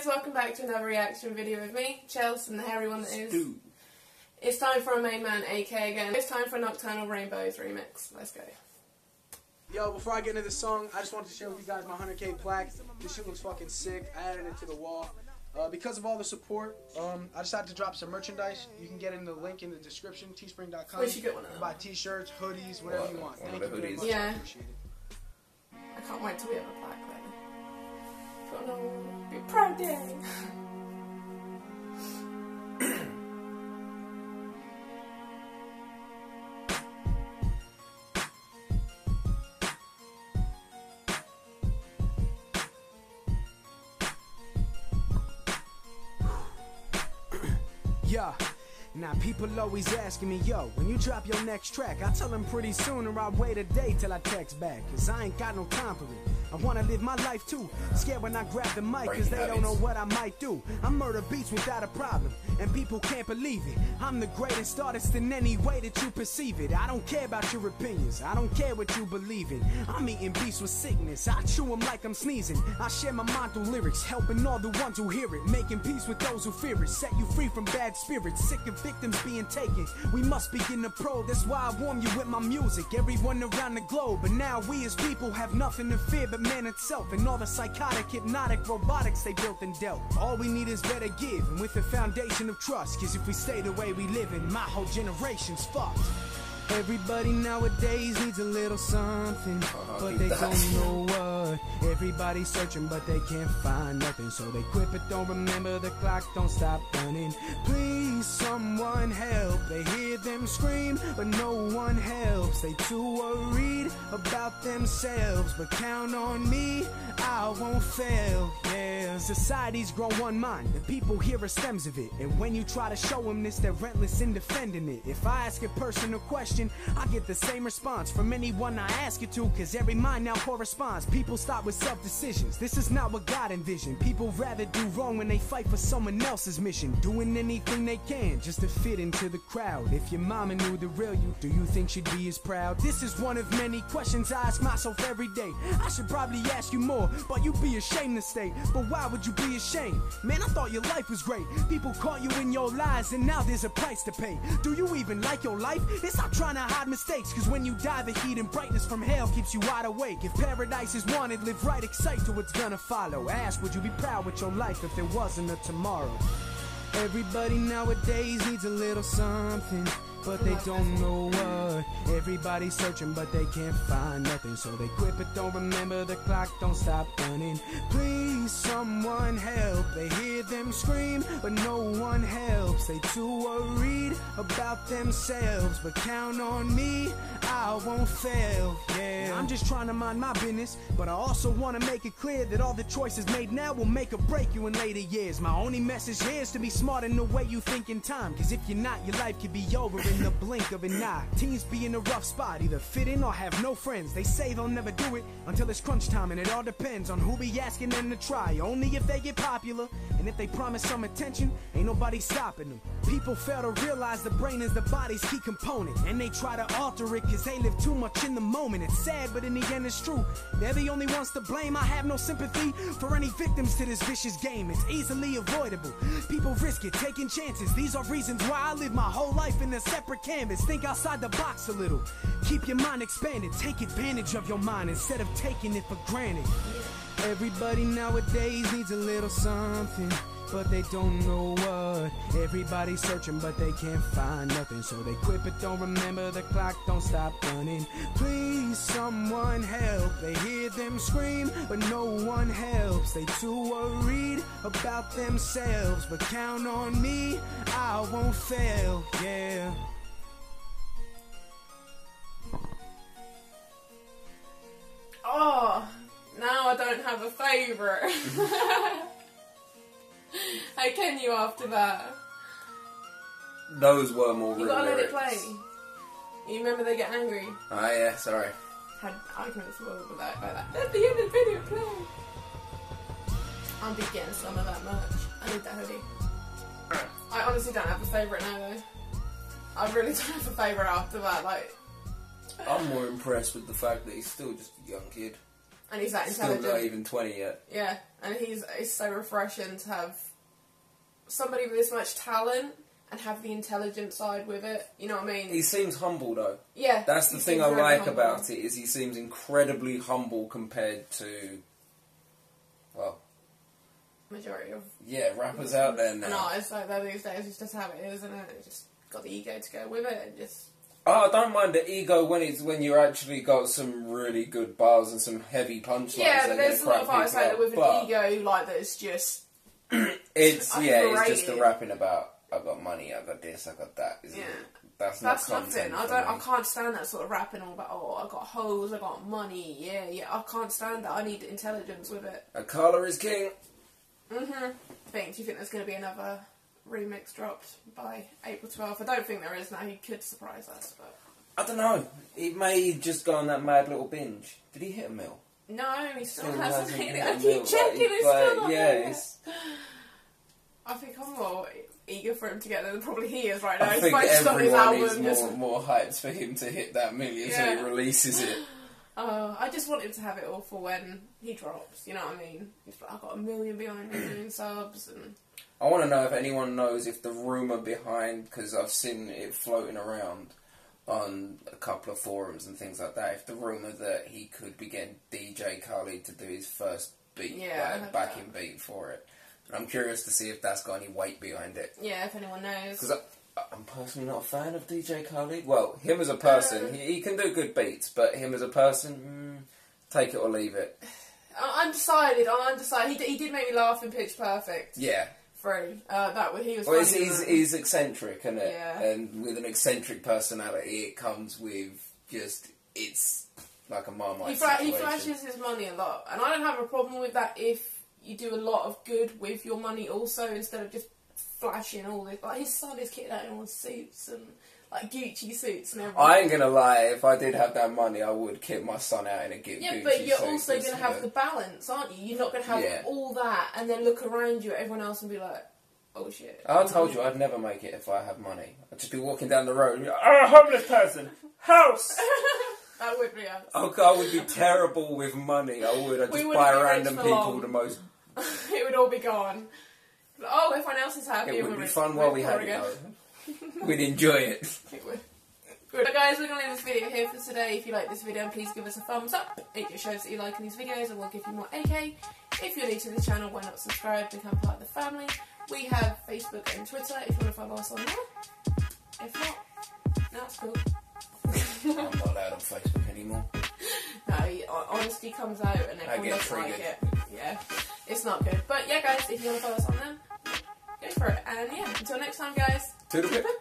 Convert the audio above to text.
guys, welcome back to another reaction video with me, Chelsea, and the hairy one that is. Dude. It's time for a main man, AK again. It's time for Nocturnal Rainbows remix. Let's go. Yo, before I get into the song, I just wanted to share with you guys my 100k plaque. This shit looks fucking sick. I added it to the wall. Uh, because of all the support, um, I decided to drop some merchandise. You can get in the link in the description, teespring.com. We should get one of them. Buy t-shirts, hoodies, whatever One- you want. Thank the you very much. Yeah. I appreciate it. I can't wait till we have a plaque later. A proud day. Yeah. Now people always asking me, yo, when you drop your next track, I tell them pretty soon or I'll wait a day till I text back. Cause I ain't got no time for it. I wanna live my life too. Scared when I grab the mic, cause they don't know what I might do. I murder beats without a problem, and people can't believe it. I'm the greatest artist in any way that you perceive it. I don't care about your opinions, I don't care what you believe in. I'm eating beats with sickness, I chew them like I'm sneezing. I share my mind through lyrics, helping all the ones who hear it. Making peace with those who fear it, set you free from bad spirits. Sick of victims being taken. We must begin to pro, that's why I warm you with my music. Everyone around the globe, but now we as people have nothing to fear but man itself. And all the psychotic, hypnotic robotics they built and dealt. All we need is better give, and with the foundation of trust. Cause if we stay the way we live in, my whole generation's fucked. Everybody nowadays needs a little something, uh-huh. but they don't know what. Everybody's searching, but they can't find nothing. So they quit, but don't remember the clock, don't stop running. Please, someone help. They hear them scream, but no one helps. They too worried about themselves, but count on me, I won't fail. Yeah, society's grown one mind. The people here are stems of it. And when you try to show them this, they're relentless in defending it. If I ask a personal question, I get the same response from anyone I ask it to, cause every mind now corresponds. People stop with self decisions. This is not what God envisioned. People rather do wrong when they fight for someone else's mission. Doing anything they can just to fit into the crowd. If your mama knew the real you, do you think she'd be as proud? This is one of many questions I ask myself every day. I should probably ask you more, but you'd be ashamed to stay. But why would you be ashamed? Man, I thought your life was great. People caught you in your lies, and now there's a price to pay. Do you even like your life? It's not trying to hide mistakes, cause when you die, the heat and brightness from hell keeps you wide awake. If paradise is wanted, live right, excite to what's gonna follow. Ask, would you be proud with your life if there wasn't a tomorrow? Everybody nowadays needs a little something, but they don't know what. Everybody's searching, but they can't find nothing. So they quit, but don't remember the clock, don't stop running. Please, someone help. They hear them scream, but no one helps. They too worried about themselves, but count on me, I won't fail. Yeah, I'm just trying to mind my business, but I also want to make it clear that all the choices made now will make or break you in later years. My only message here is to be smart in the way you think in time, cause if you're not, your life could be over in the blink of an eye. Teens be in a rough spot, either fit in or have no friends. They say they'll never do it until it's crunch time, and it all depends on who be asking them to try. Only if they get popular, and if they promise some attention, ain't nobody stopping them. People fail to realize the brain is the body's key component, and they try to alter it cause they live too much in the moment. It's sad, but in the end, it's true. They're the only ones to blame. I have no sympathy for any victims to this vicious game. It's easily avoidable. People risk it, taking chances. These are reasons why I live my whole life in a separate canvas. Think outside the box a little. Keep your mind expanded. Take advantage of your mind instead of taking it for granted. Everybody nowadays needs a little something, but they don't know what. Everybody's searching, but they can't find nothing. So they quit, but don't remember the clock, don't stop running. Please, someone help. They hear them scream, but no one helps. They too worried about themselves, but count on me, I won't fail. Yeah. Oh, now I don't have a favourite. How can you after that? Those were more You gotta let it lyrics. play. You remember they get angry? Ah, yeah, sorry. Had arguments with with that by that. Let the end of the video play. I'll be getting some of that merch. I need that hoodie. I honestly don't have a favourite now though. I really don't have a favourite after that. Like, I'm more impressed with the fact that he's still just a young kid. and he's that Still intelligent. not even 20 yet. Yeah, and he's it's so refreshing to have somebody with this much talent and have the intelligent side with it. You know what I mean? He seems humble though. yeah, That's the thing I like humble. about it is he seems incredibly humble compared to, well, Majority of yeah, rappers out there now. no, it's like that these days. It's just how it is, and it just got the ego to go with it, and just Oh, I don't mind the ego when it's when you actually got some really good bars and some heavy punchlines. yeah. But there's a lot of artists out there with an ego like that is just It's yeah, it's just the rapping about I got money, I got this, I got that. Isn't Yeah. it? That's, That's not nothing. I don't. I can't stand that sort of rapping all about. Oh, I got hoes. I got money. Yeah, yeah. I can't stand that. I need intelligence with it. A collar is king. Mhm. Think? Do you think there's going to be another remix dropped by April 12th? I don't think there is now. He could surprise us, but I don't know. He may just go on that mad little binge. Did he hit a mill? No, he still Still hasn't hasn't hit it. I keep checking. It's still not yeah, there I think I'm more eager for him to get there than probably he is right now. I He's think focused on his album. is Just, more, more hyped for him to hit that million so he releases it. uh, I just want him to have it all for when he drops. You know what I mean? He's like, I've got a million behind me doing subs and. I want to know if anyone knows if the rumor behind because I've seen it floating around on a couple of forums and things like that. If the rumor that he could be getting DJ Khaled to do his first beat, Yeah, like, backing beat for it, and I'm curious to see if that's got any weight behind it. Yeah, if anyone knows. Because I'm personally not a fan of DJ Khaled. Well, him as a person, Uh. he, he can do good beats, but him as a person, mm, take it or leave it. I- I'm decided. I'm undecided. He, d- he did make me laugh in Pitch Perfect. Yeah. Free. Uh, that he was. Well, he's, he's, eccentric, isn't it? Yeah. And with an eccentric personality, it comes with just it's like a marmite he, fla- he flashes his money a lot, and I don't have a problem with that if you do a lot of good with your money also instead of just flashing all this. Like his son is kitted out in all suits and like Gucci suits and everything. I ain't gonna lie. If I did have that money, I would kit my son out in a Gu- yeah, Gucci but you're also to have the balance, aren't you? You're not to have Yeah. all that and then look around you at everyone else and be like, "Oh shit." I told you I'd never make it if I had money. I'd just be walking down the road and be like, oh, homeless person, house. that would be us. Oh, God, I would be terrible with money. I would. I'd just buy random people long. the most. it would all be gone. Oh, everyone else is happy. It would be fun while we had it. We'd enjoy it. It would. Guys, we're going to leave this video here for today. If you like this video, please give us a thumbs up. It just shows that you're liking these videos and we'll give you more AK. If you're new to the channel, why not subscribe, become part of the family. We have Facebook and Twitter if you want to follow us on there. If not, that's cool. I'm not allowed on Facebook anymore. No, hon- honesty comes out and I everyone doesn't like it. Yeah, it's not good. But yeah, guys, if you want to follow us on there, go for it. And yeah, until next time, guys. To the pip.